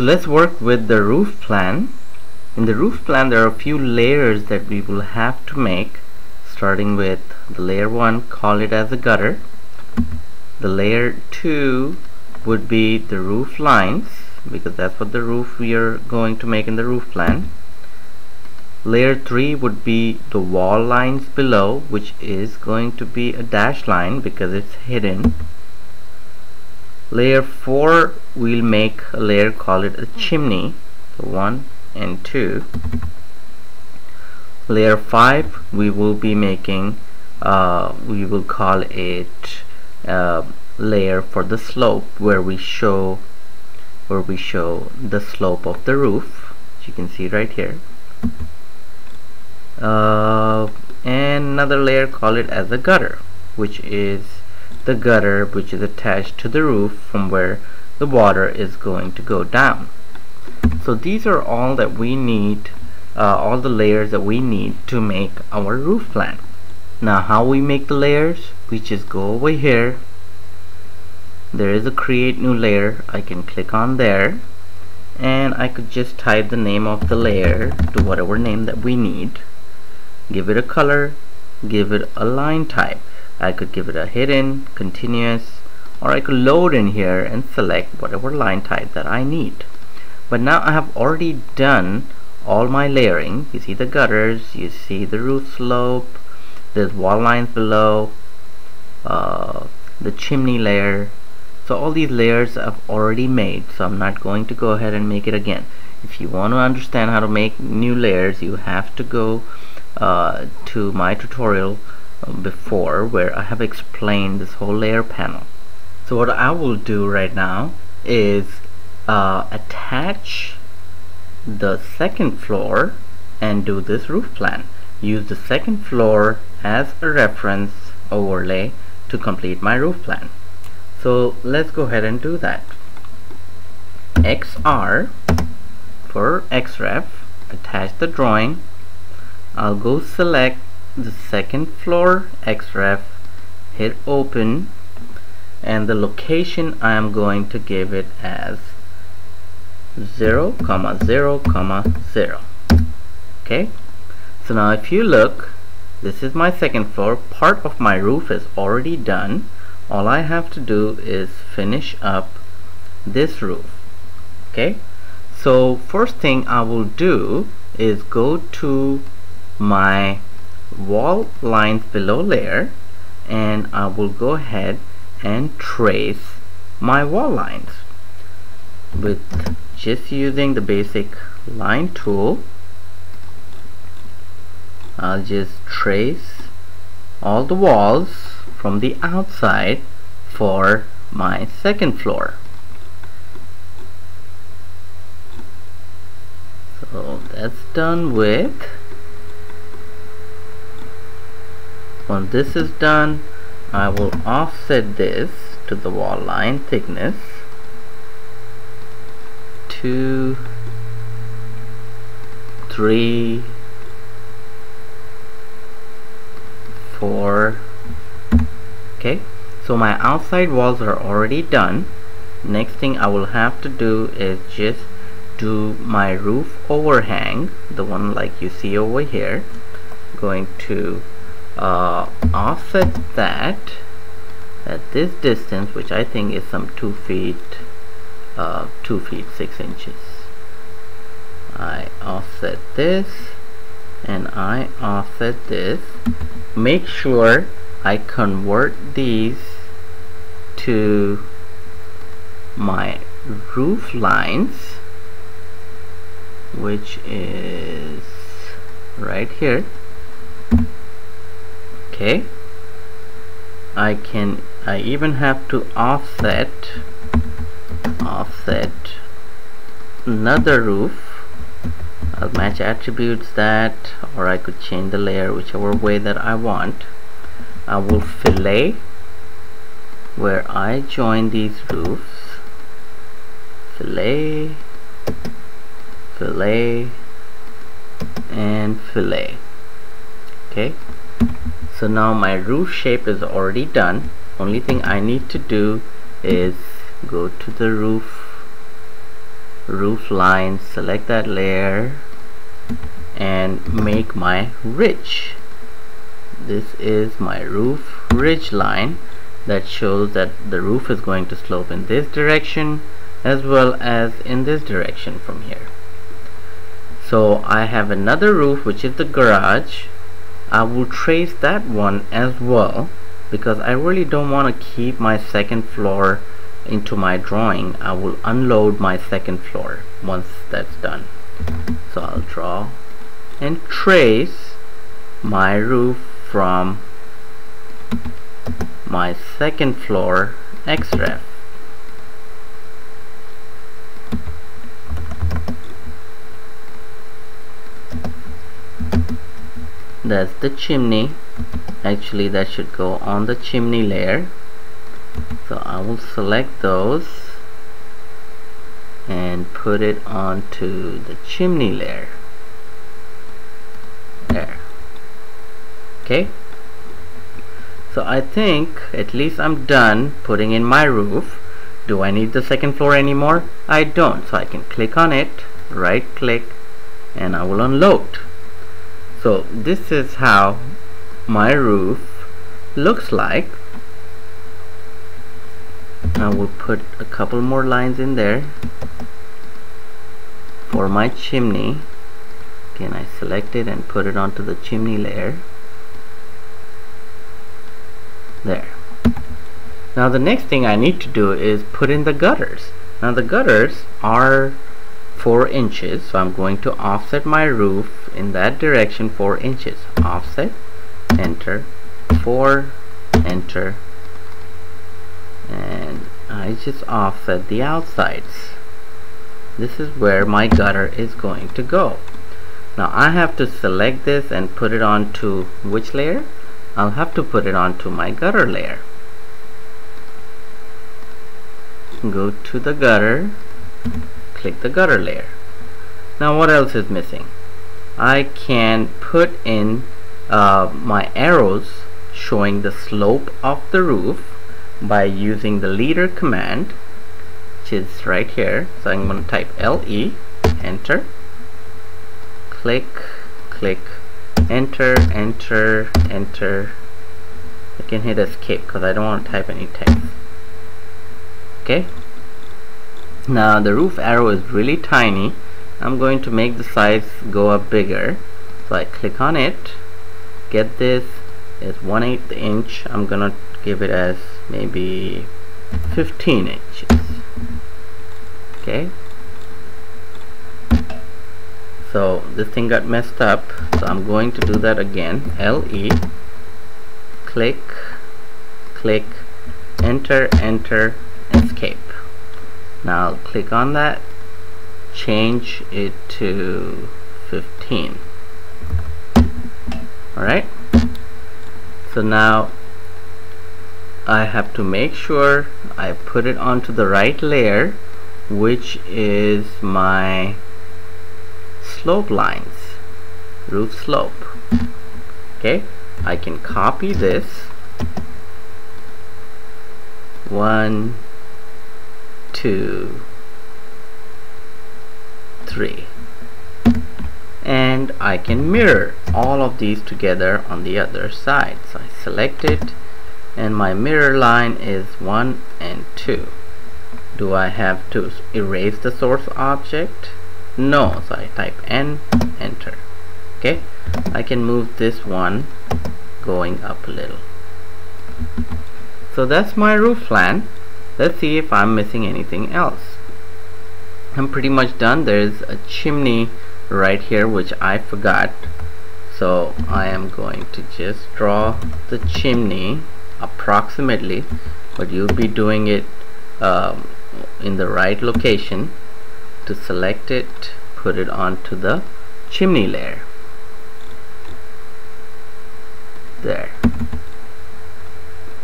so let's work with the roof plan. In the roof plan there are a few layers that we will have to make starting with the layer 1 call it as a gutter. The layer 2 would be the roof lines because that's what the roof we are going to make in the roof plan. Layer 3 would be the wall lines below which is going to be a dash line because it's hidden layer 4 we'll make a layer call it a chimney. So 1 and 2 layer 5 we will be making uh, we will call it uh, layer for the slope where we show where we show the slope of the roof as you can see right here. Uh, and another layer call it as a gutter which is the gutter which is attached to the roof from where the water is going to go down. So these are all that we need uh, all the layers that we need to make our roof plan. Now how we make the layers we just go over here. There is a create new layer. I can click on there. And I could just type the name of the layer to whatever name that we need. Give it a color. Give it a line type I could give it a hidden continuous or I could load in here and select whatever line type that I need. But now I have already done all my layering. You see the gutters you see the roof slope there's wall lines below uh, the chimney layer. So all these layers I've already made so I'm not going to go ahead and make it again. If you want to understand how to make new layers you have to go uh, to my tutorial before where I have explained this whole layer panel. So what I will do right now is uh, attach the second floor and do this roof plan. Use the second floor as a reference overlay to complete my roof plan. So let's go ahead and do that. XR for XREF attach the drawing. I'll go select the second floor XREF hit open and the location I am going to give it as 0 comma 0 comma 0 okay? So now if you look this is my second floor. Part of my roof is already done. All I have to do is finish up this roof. Okay? So first thing I will do is go to my wall lines below layer and I will go ahead and trace my wall lines. With just using the basic line tool I'll just trace all the walls from the outside for my second floor. So that's done with when this is done I will offset this to the wall line thickness two three four okay? So my outside walls are already done. Next thing I will have to do is just do my roof overhang the one like you see over here going to uh, offset that at this distance which I think is some two feet uh, two feet six inches. I offset this and I offset this. Make sure I convert these to my roof lines which is right here okay. I can I even have to offset offset another roof. I'll match attributes that or I could change the layer whichever way that I want. I will fillet where I join these roofs. Fillet fillet and fillet. Okay so now my roof shape is already done. Only thing I need to do is go to the roof roof line select that layer and make my ridge. This is my roof ridge line that shows that the roof is going to slope in this direction as well as in this direction from here. So I have another roof which is the garage I will trace that one as well because I really don't want to keep my second floor into my drawing. I will unload my second floor once that's done. So I'll draw and trace my roof from my second floor XREF that's the chimney. Actually that should go on the chimney layer. So I will select those and put it onto the chimney layer. There. Okay. So I think at least I'm done putting in my roof. Do I need the second floor anymore? I don't. So I can click on it right click and I will unload so this is how my roof looks like. I will put a couple more lines in there for my chimney. Again I select it and put it onto the chimney layer? There. Now the next thing I need to do is put in the gutters. Now the gutters are 4 inches. So I'm going to offset my roof in that direction 4 inches. Offset enter 4 enter. And I just offset the outsides. This is where my gutter is going to go. Now I have to select this and put it onto which layer? I'll have to put it onto my gutter layer. Go to the gutter click the gutter layer. Now what else is missing? I can put in uh, my arrows showing the slope of the roof by using the leader command which is right here. So I'm going to type LE enter. Click click enter enter enter. I can hit escape because I don't want to type any text. Okay now the roof arrow is really tiny. I'm going to make the size go up bigger. So I click on it. Get this. Is 1 8 inch. I'm gonna give it as maybe 15 inches. Okay? So this thing got messed up. So I'm going to do that again. LE click. Click. Enter enter escape now click on that change it to 15 alright so now I have to make sure I put it onto the right layer which is my slope lines roof slope. Okay? I can copy this. One two three. And I can mirror all of these together on the other side. So I select it and my mirror line is 1 and 2 do I have to erase the source object? No so I type N enter. Okay I can move this one going up a little. So that's my roof plan let's see if I'm missing anything else. I'm pretty much done. There's a chimney right here which I forgot. So I am going to just draw the chimney approximately but you'll be doing it um, in the right location to select it put it onto the chimney layer. There.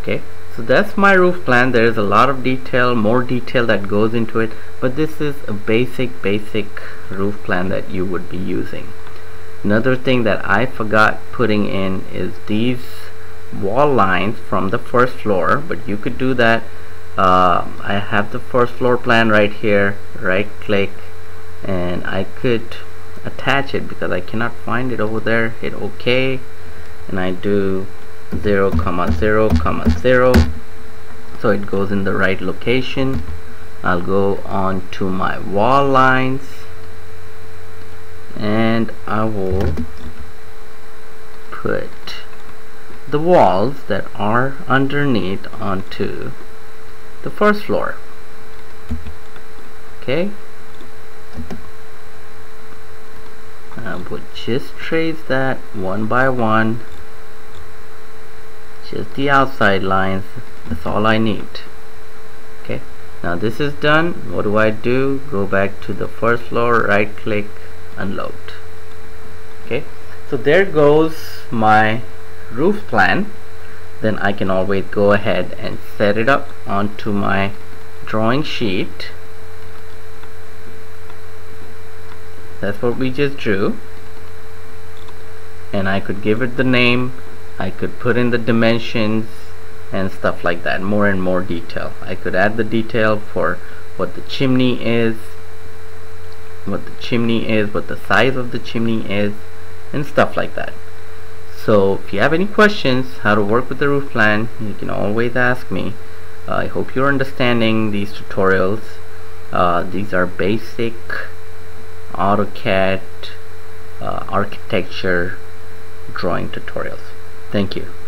Okay so that's my roof plan. There is a lot of detail more detail that goes into it but this is a basic basic roof plan that you would be using. Another thing that I forgot putting in is these wall lines from the first floor but you could do that. Uh, I have the first floor plan right here right click and I could attach it because I cannot find it over there. Hit OK and I do 0 comma 0 comma 0 so it goes in the right location. I'll go on to my wall lines. And I will put the walls that are underneath onto the first floor. Okay? I would just trace that one by one just the outside lines. That's all I need. Okay? Now this is done. What do I do? Go back to the first floor right click unload. Okay? So there goes my roof plan. Then I can always go ahead and set it up onto my drawing sheet. That's what we just drew. And I could give it the name I could put in the dimensions and stuff like that more and more detail. I could add the detail for what the chimney is what the chimney is what the size of the chimney is and stuff like that. So if you have any questions how to work with the roof plan you can always ask me. Uh, I hope you're understanding these tutorials. Uh, these are basic AutoCAD uh, architecture drawing tutorials thank you